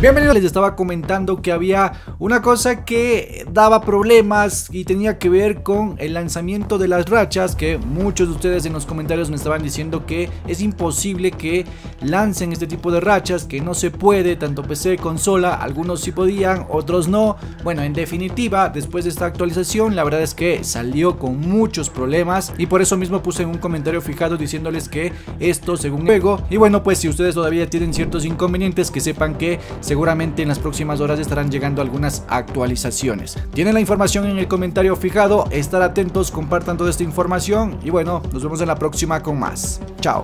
Bienvenidos, les estaba comentando que había una cosa que daba problemas y tenía que ver con el lanzamiento de las rachas que muchos de ustedes en los comentarios me estaban diciendo que es imposible que lancen este tipo de rachas, que no se puede, tanto PC, consola, algunos sí podían, otros no. Bueno, en definitiva, después de esta actualización, la verdad es que salió con muchos problemas y por eso mismo puse en un comentario fijado diciéndoles que esto según juego y bueno, pues si ustedes todavía tienen ciertos inconvenientes, que sepan que seguramente en las próximas horas estarán llegando algunas actualizaciones. Tienen la información en el comentario fijado, estar atentos, compartan toda esta información y bueno, nos vemos en la próxima con más. Chao.